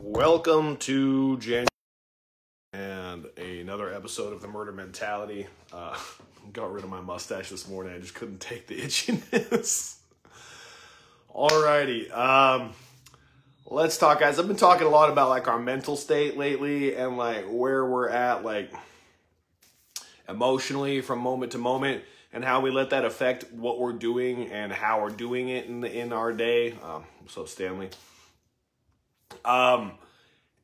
Welcome to January and another episode of the Murder Mentality. Uh, got rid of my mustache this morning. I just couldn't take the itchiness. Alrighty, um, let's talk, guys. I've been talking a lot about like our mental state lately and like where we're at, like emotionally from moment to moment, and how we let that affect what we're doing and how we're doing it in the, in our day. Um, so Stanley. Um,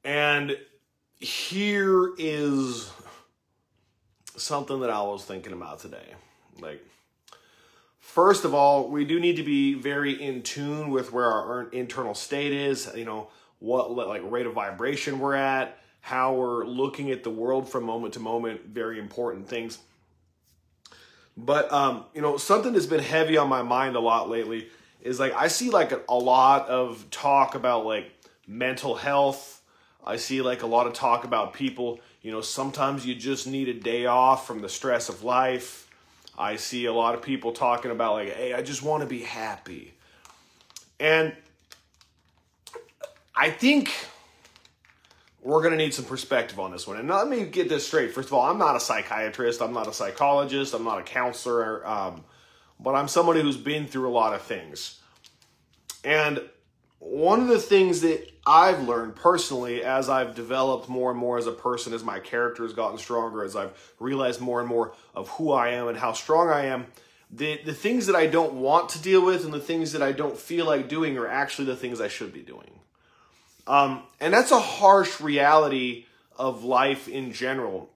and here is something that I was thinking about today. Like, first of all, we do need to be very in tune with where our internal state is, you know, what like rate of vibration we're at, how we're looking at the world from moment to moment, very important things. But um, you know, something that's been heavy on my mind a lot lately is like I see like a, a lot of talk about like mental health. I see like a lot of talk about people, you know, sometimes you just need a day off from the stress of life. I see a lot of people talking about like, hey, I just want to be happy. And I think we're going to need some perspective on this one. And let me get this straight. First of all, I'm not a psychiatrist. I'm not a psychologist. I'm not a counselor. Um, but I'm somebody who's been through a lot of things. And one of the things that I've learned personally as I've developed more and more as a person, as my character has gotten stronger, as I've realized more and more of who I am and how strong I am, the, the things that I don't want to deal with and the things that I don't feel like doing are actually the things I should be doing. Um, and that's a harsh reality of life in general.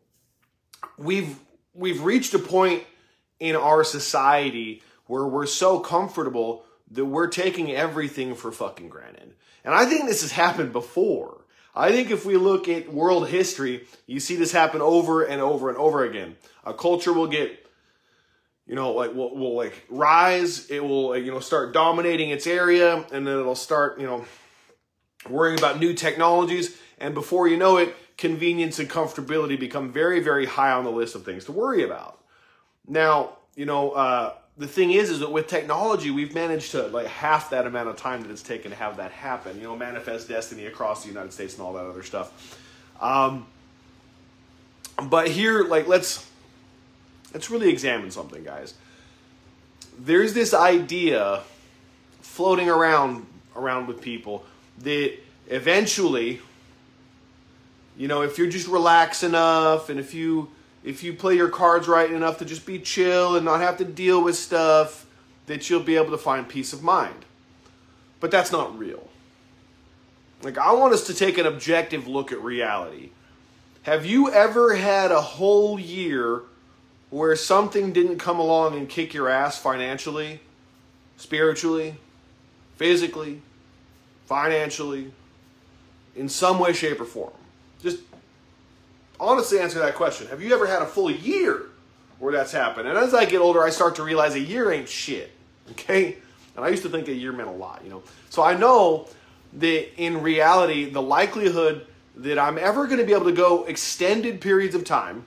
We've we've reached a point in our society where we're so comfortable that we're taking everything for fucking granted. And I think this has happened before. I think if we look at world history, you see this happen over and over and over again. A culture will get, you know, like will, will like rise. It will, you know, start dominating its area, and then it'll start, you know, worrying about new technologies. And before you know it, convenience and comfortability become very, very high on the list of things to worry about. Now, you know, uh, the thing is, is that with technology, we've managed to like half that amount of time that it's taken to have that happen. You know, manifest destiny across the United States and all that other stuff. Um, but here, like, let's let's really examine something, guys. There's this idea floating around around with people that eventually, you know, if you're just relaxed enough and if you if you play your cards right enough to just be chill and not have to deal with stuff, that you'll be able to find peace of mind. But that's not real. Like, I want us to take an objective look at reality. Have you ever had a whole year where something didn't come along and kick your ass financially, spiritually, physically, financially, in some way, shape, or form? Just honestly answer that question. Have you ever had a full year where that's happened? And as I get older, I start to realize a year ain't shit. Okay? And I used to think a year meant a lot, you know. So I know that in reality, the likelihood that I'm ever going to be able to go extended periods of time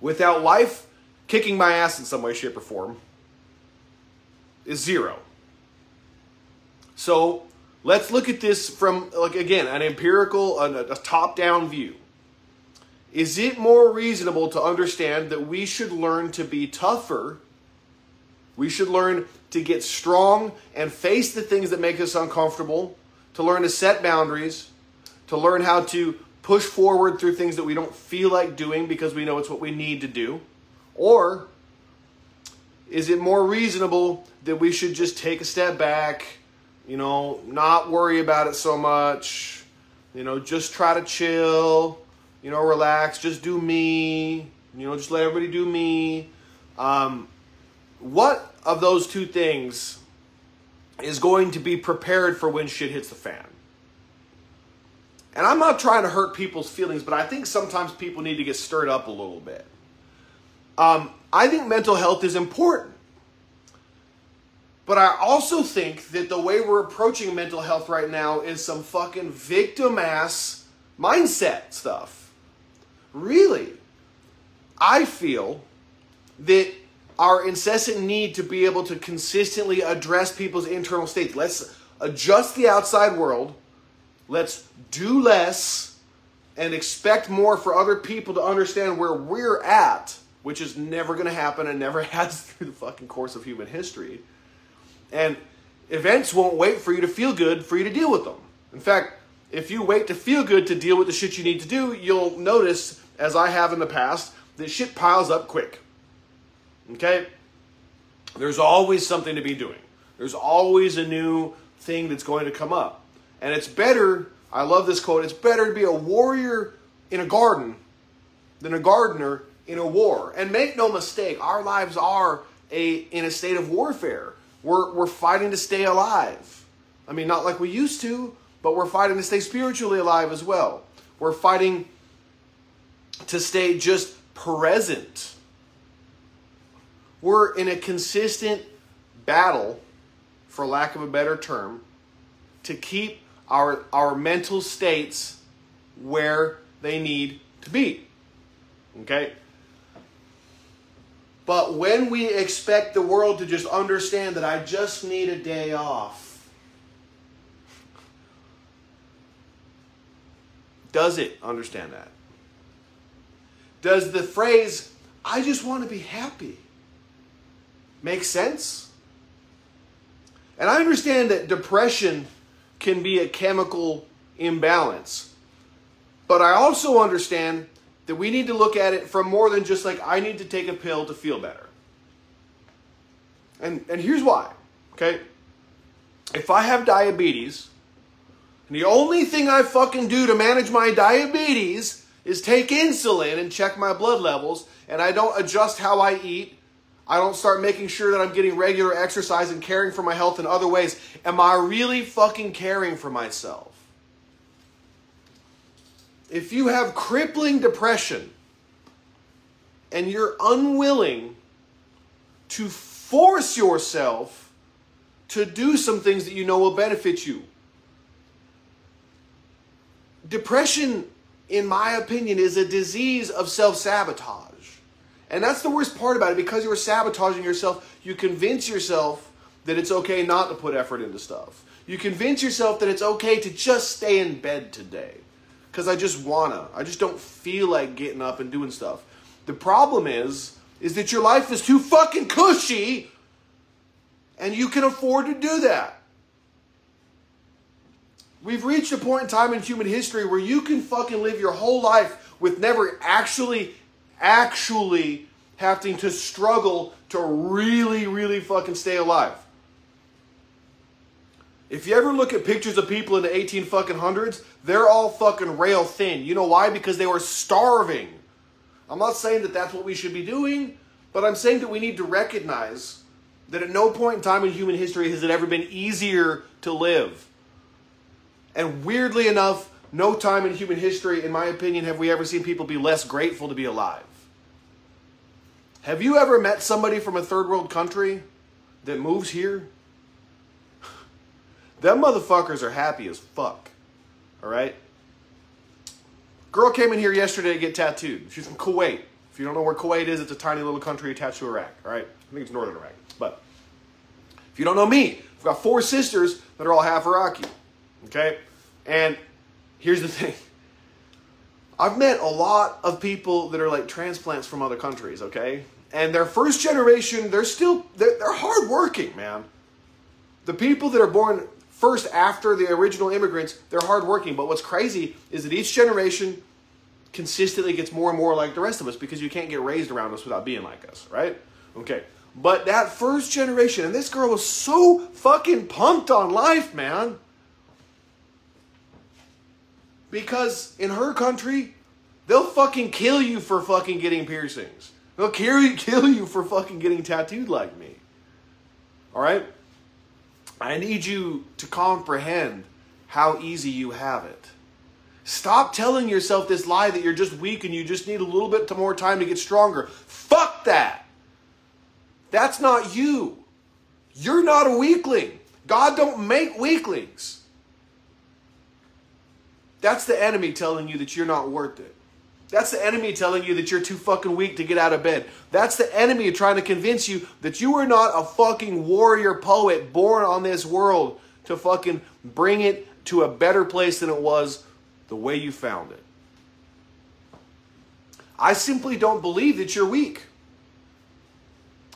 without life kicking my ass in some way, shape, or form is zero. So let's look at this from, like, again, an empirical, a, a top down view. Is it more reasonable to understand that we should learn to be tougher? We should learn to get strong and face the things that make us uncomfortable, to learn to set boundaries, to learn how to push forward through things that we don't feel like doing because we know it's what we need to do? Or is it more reasonable that we should just take a step back, you know, not worry about it so much, you know, just try to chill, you know, relax, just do me, you know, just let everybody do me. Um, what of those two things is going to be prepared for when shit hits the fan? And I'm not trying to hurt people's feelings, but I think sometimes people need to get stirred up a little bit. Um, I think mental health is important. But I also think that the way we're approaching mental health right now is some fucking victim ass mindset stuff really, I feel that our incessant need to be able to consistently address people's internal states. Let's adjust the outside world Let's do less and expect more for other people to understand where we're at, which is never going to happen and never has through the fucking course of human history. And events won't wait for you to feel good for you to deal with them. In fact, if you wait to feel good to deal with the shit you need to do, you'll notice, as I have in the past, that shit piles up quick. Okay? There's always something to be doing. There's always a new thing that's going to come up. And it's better, I love this quote, it's better to be a warrior in a garden than a gardener in a war. And make no mistake, our lives are a in a state of warfare. We're, we're fighting to stay alive. I mean, not like we used to, but we're fighting to stay spiritually alive as well. We're fighting to stay just present. We're in a consistent battle, for lack of a better term, to keep our, our mental states where they need to be. Okay? But when we expect the world to just understand that I just need a day off, does it understand that? Does the phrase, I just want to be happy, make sense? And I understand that depression can be a chemical imbalance. But I also understand that we need to look at it from more than just like, I need to take a pill to feel better. And, and here's why, okay? If I have diabetes, and the only thing I fucking do to manage my diabetes is take insulin and check my blood levels, and I don't adjust how I eat, I don't start making sure that I'm getting regular exercise and caring for my health in other ways, am I really fucking caring for myself? If you have crippling depression and you're unwilling to force yourself to do some things that you know will benefit you, depression, in my opinion, is a disease of self sabotage. And that's the worst part about it. Because you are sabotaging yourself, you convince yourself that it's okay not to put effort into stuff. You convince yourself that it's okay to just stay in bed today. Because I just wanna. I just don't feel like getting up and doing stuff. The problem is, is that your life is too fucking cushy and you can afford to do that. We've reached a point in time in human history where you can fucking live your whole life with never actually actually having to struggle to really, really fucking stay alive. If you ever look at pictures of people in the 18 fucking hundreds, they're all fucking rail thin. You know why? Because they were starving. I'm not saying that that's what we should be doing, but I'm saying that we need to recognize that at no point in time in human history has it ever been easier to live. And weirdly enough, no time in human history, in my opinion, have we ever seen people be less grateful to be alive. Have you ever met somebody from a third world country that moves here? Them motherfuckers are happy as fuck. All right? Girl came in here yesterday to get tattooed. She's from Kuwait. If you don't know where Kuwait is, it's a tiny little country attached to Iraq. All right? I think it's northern Iraq. But if you don't know me, I've got four sisters that are all half Iraqi. Okay? And here's the thing I've met a lot of people that are like transplants from other countries, okay? And their first generation, they're still, they're, they're hardworking, man. The people that are born first after the original immigrants, they're hardworking. But what's crazy is that each generation consistently gets more and more like the rest of us because you can't get raised around us without being like us, right? Okay. But that first generation, and this girl was so fucking pumped on life, man. Because in her country, they'll fucking kill you for fucking getting piercings. They'll kill you, kill you for fucking getting tattooed like me. All right? I need you to comprehend how easy you have it. Stop telling yourself this lie that you're just weak and you just need a little bit more time to get stronger. Fuck that. That's not you. You're not a weakling. God don't make weaklings. That's the enemy telling you that you're not worth it. That's the enemy telling you that you're too fucking weak to get out of bed. That's the enemy trying to convince you that you are not a fucking warrior poet born on this world to fucking bring it to a better place than it was the way you found it. I simply don't believe that you're weak.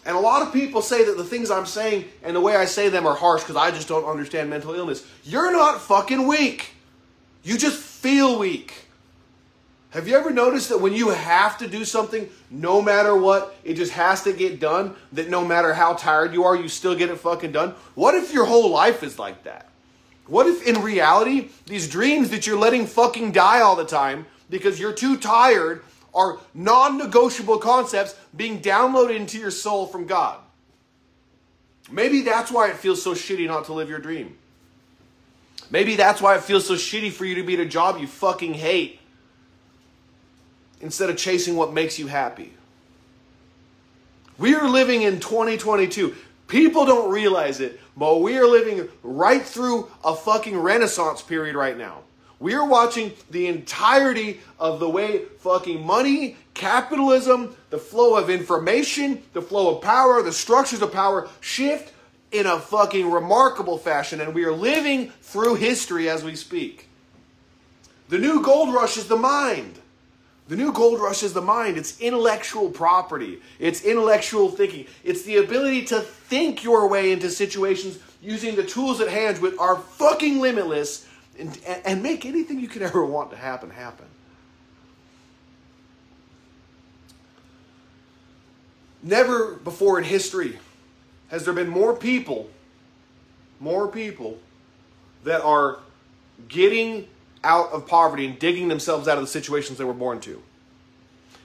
And a lot of people say that the things I'm saying and the way I say them are harsh because I just don't understand mental illness. You're not fucking weak. You just feel weak. Have you ever noticed that when you have to do something, no matter what, it just has to get done, that no matter how tired you are, you still get it fucking done? What if your whole life is like that? What if in reality, these dreams that you're letting fucking die all the time because you're too tired are non negotiable concepts being downloaded into your soul from God. Maybe that's why it feels so shitty not to live your dream. Maybe that's why it feels so shitty for you to be at a job you fucking hate instead of chasing what makes you happy. We are living in 2022. People don't realize it, but we are living right through a fucking renaissance period right now. We are watching the entirety of the way fucking money, capitalism, the flow of information, the flow of power, the structures of power shift in a fucking remarkable fashion. And we are living through history as we speak. The new gold rush is the mind. The new gold rush is the mind. It's intellectual property. It's intellectual thinking. It's the ability to think your way into situations using the tools at hand which are fucking limitless and, and make anything you could ever want to happen happen. Never before in history has there been more people, more people that are getting out of poverty and digging themselves out of the situations they were born to.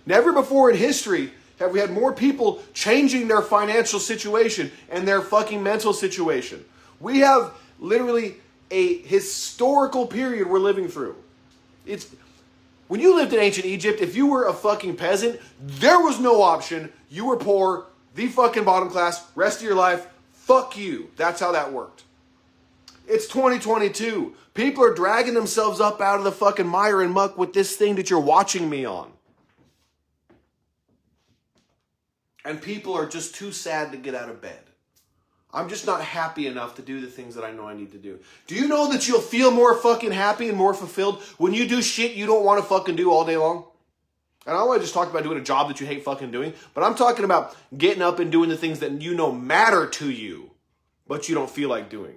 Never before in history have we had more people changing their financial situation and their fucking mental situation. We have literally a historical period we're living through. It's when you lived in ancient Egypt, if you were a fucking peasant, there was no option. You were poor, the fucking bottom class, rest of your life, fuck you. That's how that worked. It's 2022. People are dragging themselves up out of the fucking mire and muck with this thing that you're watching me on. And people are just too sad to get out of bed. I'm just not happy enough to do the things that I know I need to do. Do you know that you'll feel more fucking happy and more fulfilled when you do shit you don't want to fucking do all day long? And I don't want to just talk about doing a job that you hate fucking doing, but I'm talking about getting up and doing the things that you know matter to you, but you don't feel like doing.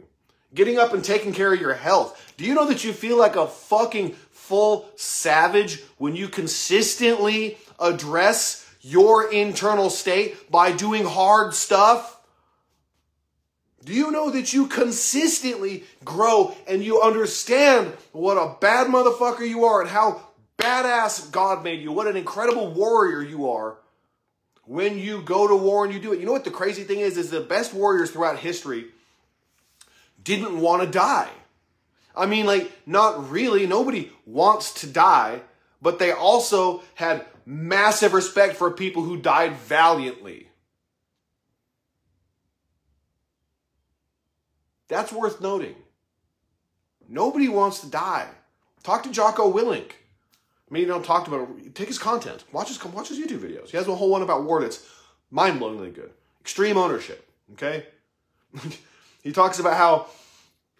Getting up and taking care of your health. Do you know that you feel like a fucking full savage when you consistently address your internal state by doing hard stuff? Do you know that you consistently grow and you understand what a bad motherfucker you are and how badass God made you? What an incredible warrior you are when you go to war and you do it. You know what the crazy thing is? Is the best warriors throughout history didn't want to die. I mean, like, not really. Nobody wants to die, but they also had massive respect for people who died valiantly. That's worth noting. Nobody wants to die. Talk to Jocko Willink. I mean, you know, talked about. Take his content. Watch his watch his YouTube videos. He has a whole one about war that's mind-blowingly good. Extreme ownership. Okay? he talks about how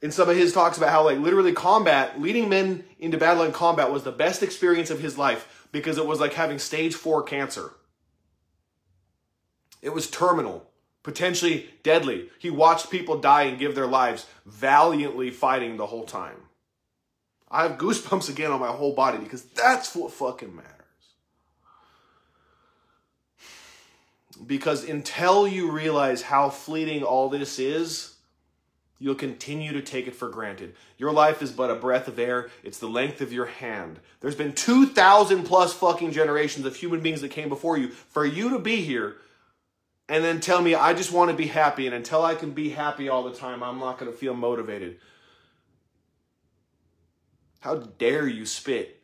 in some of his talks about how like literally combat, leading men into battle and combat was the best experience of his life because it was like having stage four cancer. It was terminal potentially deadly. He watched people die and give their lives valiantly fighting the whole time. I have goosebumps again on my whole body because that's what fucking matters. Because until you realize how fleeting all this is, you'll continue to take it for granted. Your life is but a breath of air. It's the length of your hand. There's been 2,000 plus fucking generations of human beings that came before you. For you to be here, and then tell me I just want to be happy, and until I can be happy all the time, I'm not going to feel motivated. How dare you spit?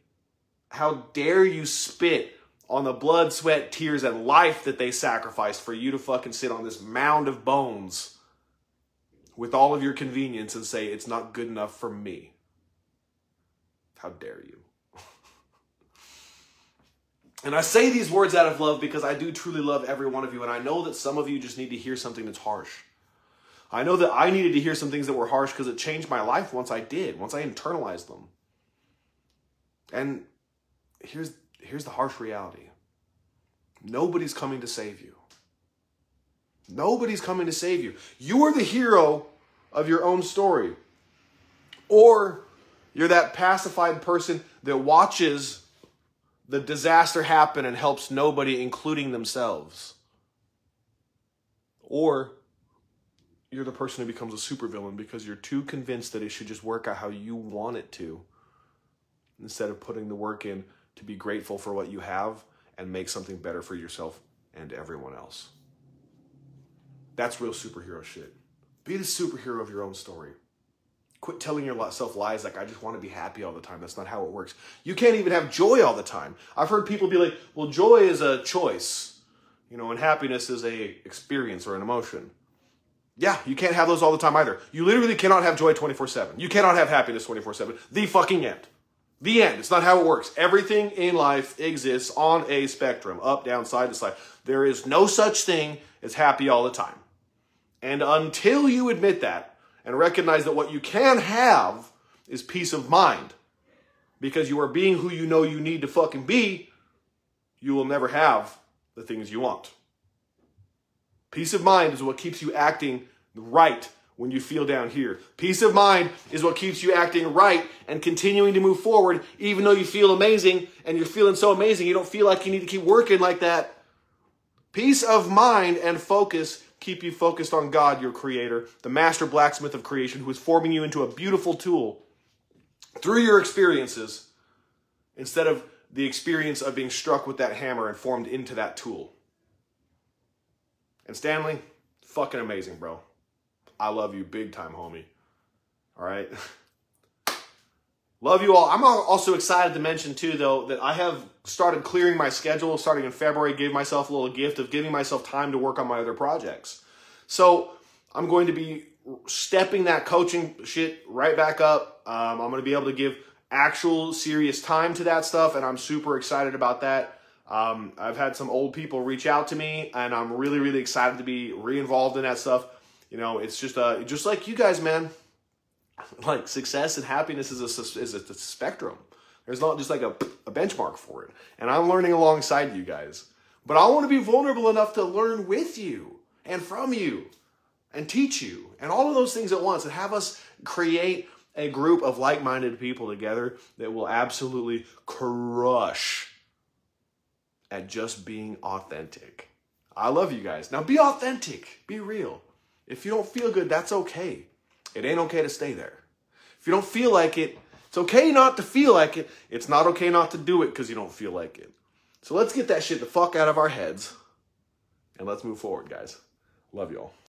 How dare you spit on the blood, sweat, tears, and life that they sacrificed for you to fucking sit on this mound of bones with all of your convenience and say it's not good enough for me? How dare you? And I say these words out of love because I do truly love every one of you. And I know that some of you just need to hear something that's harsh. I know that I needed to hear some things that were harsh because it changed my life once I did, once I internalized them. And here's here's the harsh reality. Nobody's coming to save you. Nobody's coming to save you. You are the hero of your own story. Or you're that pacified person that watches the disaster happen and helps nobody, including themselves. Or you're the person who becomes a supervillain because you're too convinced that it should just work out how you want it to instead of putting the work in to be grateful for what you have and make something better for yourself and everyone else. That's real superhero shit. Be the superhero of your own story. Quit telling yourself lies like, I just want to be happy all the time. That's not how it works. You can't even have joy all the time. I've heard people be like, well, joy is a choice, you know, and happiness is a experience or an emotion. Yeah, you can't have those all the time either. You literally cannot have joy 24 7. You cannot have happiness 24 7. The fucking end. The end. It's not how it works. Everything in life exists on a spectrum, up, down, side to side. There is no such thing as happy all the time. And until you admit that and recognize that what you can have is peace of mind, because you are being who you know you need to fucking be, you will never have the things you want. Peace of mind is what keeps you acting right when you feel down here. Peace of mind is what keeps you acting right and continuing to move forward, even though you feel amazing and you're feeling so amazing, you don't feel like you need to keep working like that. Peace of mind and focus keep you focused on God, your creator, the master blacksmith of creation, who is forming you into a beautiful tool through your experiences instead of the experience of being struck with that hammer and formed into that tool. And Stanley, fucking amazing, bro. I love you big time, homie. All right. love you all. I'm also excited to mention, too, though, that I have started clearing my schedule starting in February, gave myself a little gift of giving myself time to work on my other projects. So I'm going to be stepping that coaching shit right back up. Um, I'm going to be able to give actual serious time to that stuff, and I'm super excited about that. Um, I've had some old people reach out to me, and I'm really, really excited to be re-involved in that stuff. You know, it's just uh, just like you guys, man. Like success and happiness is a is a spectrum. There's not just like a, a benchmark for it, and I'm learning alongside you guys. But I want to be vulnerable enough to learn with you and from you, and teach you, and all of those things at once, and have us create a group of like-minded people together that will absolutely crush at just being authentic. I love you guys. Now be authentic, be real. If you don't feel good, that's okay. It ain't okay to stay there. If you don't feel like it, it's okay not to feel like it. It's not okay not to do it because you don't feel like it. So let's get that shit the fuck out of our heads and let's move forward, guys. Love y'all.